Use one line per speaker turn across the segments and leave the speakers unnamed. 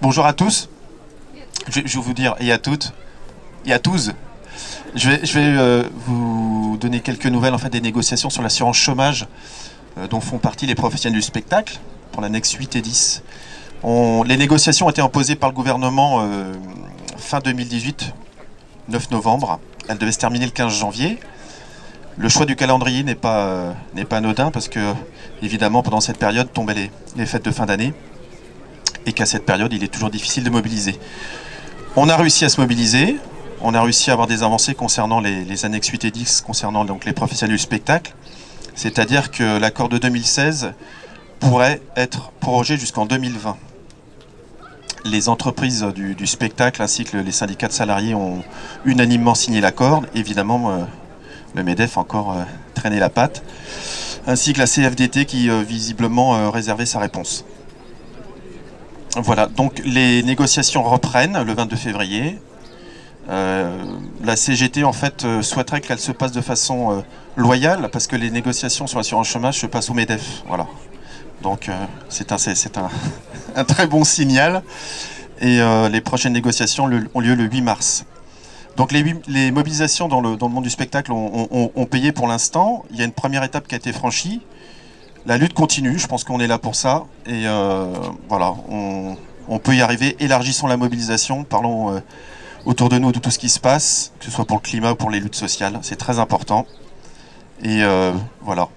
Bonjour à tous. Je vais, vous dire et à toutes et à tous. Je vais, euh, vous donner quelques nouvelles en des négociations sur l'assurance chômage euh, dont font partie les professionnels du spectacle pour l'annexe 8 et 10. On- les négociations ont été imposées par le gouvernement euh, fin 2018, 9 novembre. Elles devaient se terminer le 15 janvier. Le choix du calendrier n'est pas, anodin parce que, évidemment, pendant cette période tombaient les fêtes de fin d'année et qu'à cette période, il est toujours difficile de mobiliser. On a réussi à se mobiliser, on a réussi à avoir des avancées concernant les, annexes 8 et 10, concernant donc les professionnels du spectacle, c'est-à-dire que l'accord de 2016 pourrait être prorogé jusqu'en 2020. Les entreprises du, spectacle ainsi que les syndicats de salariés ont unanimement signé l'accord. Évidemment, euh, le MEDEF a encore euh, traîné la patte, ainsi que la CFDT qui euh, visiblement réservait sa réponse. Voilà, donc les négociations reprennent le 22 février. Euh, la CGT en fait euh, souhaiterait qu'elle se passe de façon euh, loyale parce que les négociations sur l'assurance chômage se passent au MEDEF. Voilà. Donc c'est un, très bon signal. Et les prochaines négociations ont lieu le 8 mars. Donc les, mobilisations dans le, monde du spectacle ont payé pour l'instant. Il y a une première étape qui a été franchie. La lutte continue, je pense qu'on est là pour ça. Et euh, voilà, on, peut y arriver. Élargissons la mobilisation, parlons euh, autour de nous de tout ce qui se passe, que ce soit pour le climat ou pour les luttes sociales. C'est très important. Et euh, voilà,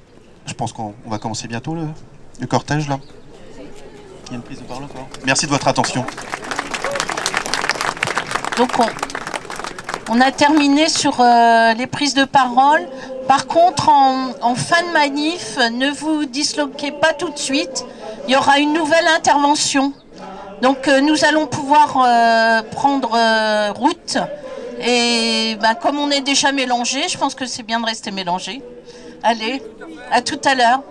je pense qu'on on va commencer bientôt le, cortège là. Il y a une prise de parole encore. Merci de votre attention.
Donc on, a terminé sur les prises de parole. Par contre, en, fin de manif, ne vous disloquez pas tout de suite. Il y aura une nouvelle intervention. Donc euh, nous allons pouvoir euh, prendre euh, route. Et ben, comme on est déjà mélangé, je pense que c'est bien de rester mélangé. Allez, à tout à l'heure.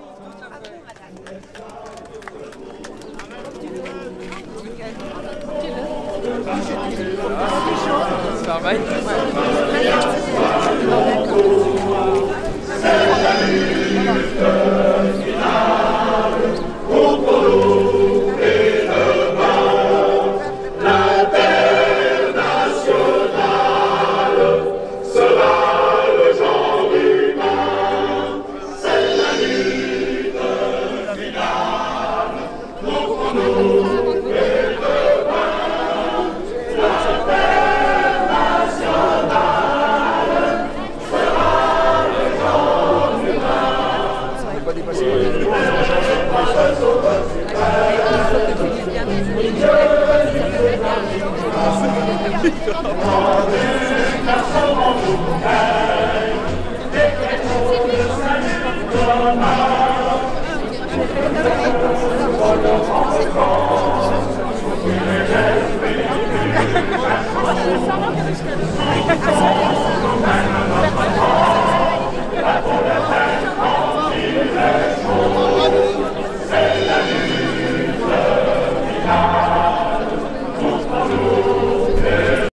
Salam Thank you.